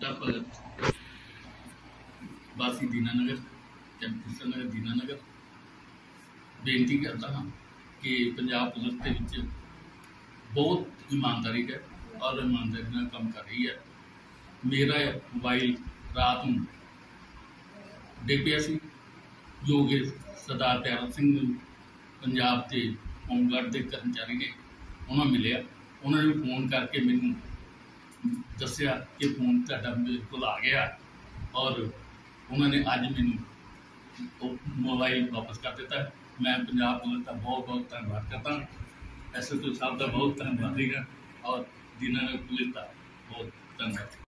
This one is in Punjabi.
ਦਾ ਭਗਤ ਵਾਸੀ ਦੀਨਾਨਗਰ ਚੰਪੀਸਰ ਨਗਰ ਦੀਨਾਨਗਰ ਬੇਨਤੀ ਕਰਦਾ ਹਾਂ ਕਿ ਪੰਜਾਬ ਪੁਲਿਸ ਦੇ ਵਿੱਚ ਬਹੁਤ ਇਮਾਨਦਾਰੀ ਹੈ ਔਰ ਇਮਾਨਦਾਰੀ ਨਾਲ ਕੰਮ ਕਰ ਰਹੀ ਹੈ। ਮੇਰਾ ਮੋਬਾਈਲ ਰਾਤ ਨੂੰ ਡਿੱਗਿਆ ਸੀ। ਜੋ ਕਿ ਸਰਦਾਰ ਪਿਆਰਾ ਸਿੰਘ ਨੂੰ ਪੰਜਾਬ ਦੇ ਹੋਮਗਾਰਡ ਦੇ ਕਰਮਚਾਰੀ ਨੇ ਉਹਨਾਂ ਮਿਲਿਆ। ਉਹਨਾਂ ਨੇ ਫੋਨ ਕਰਕੇ ਮੈਨੂੰ ਦੱਸਿਆ ਕਿ ਫੋਨ ਤੁਹਾਡਾ ਮੇਰੇ ਕੋਲ ਆ ਗਿਆ ਔਰ ਉਹਨਾਂ ਨੇ ਅੱਜ ਮੈਨੂੰ ਉਹ ਮੋਬਾਈਲ ਵਾਪਸ ਕਰ ਦਿੱਤਾ। ਮੈਂ ਪੰਜਾਬ ਪੁਲਿਸ ਦਾ ਬਹੁਤ ਬਹੁਤ ਧੰਨਵਾਦ ਕਰਦਾ। ਹਾਂ ਐਸਐਸਓ ਸਾਹਿਬ ਦਾ ਬਹੁਤ ਧੰਨਵਾਦ ਹੈਗਾ ਔਰ ਦਿਨਾਂ ਪੁਲਿਸ ਦਾ ਬਹੁਤ ਧੰਨਵਾਦ।